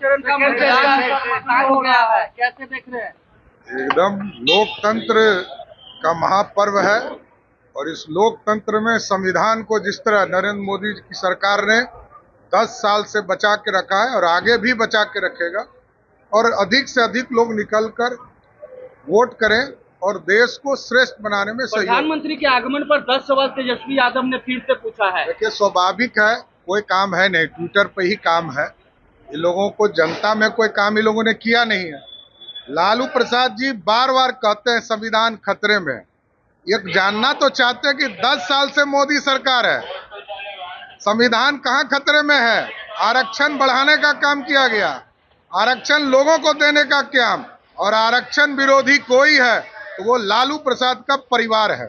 चरण का हो? है कैसे देख रहे हैं? एकदम लोकतंत्र का महापर्व है और इस लोकतंत्र में संविधान को जिस तरह नरेंद्र मोदी की सरकार ने 10 साल से बचा के रखा है और आगे भी बचा के रखेगा और अधिक से अधिक लोग निकलकर वोट करें और देश को श्रेष्ठ बनाने में सहयोग प्रधानमंत्री के आगमन पर 10 सवाल तेजस्वी यादव ने फिर से पूछा है। देखिए स्वाभाविक है कोई काम है नहीं ट्विटर पर ही काम है। ये लोगों को जनता में कोई काम इन लोगों ने किया नहीं है। लालू प्रसाद जी बार बार कहते हैं संविधान खतरे में। ये जानना तो चाहते हैं कि 10 साल से मोदी सरकार है। संविधान कहाँ खतरे में है? आरक्षण बढ़ाने का काम किया गया। आरक्षण लोगों को देने का काम और आरक्षण विरोधी कोई है तो वो लालू प्रसाद का परिवार है।